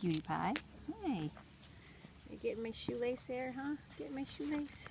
cutie pie. Hey. You getting my shoelace there, huh? Getting my shoelace?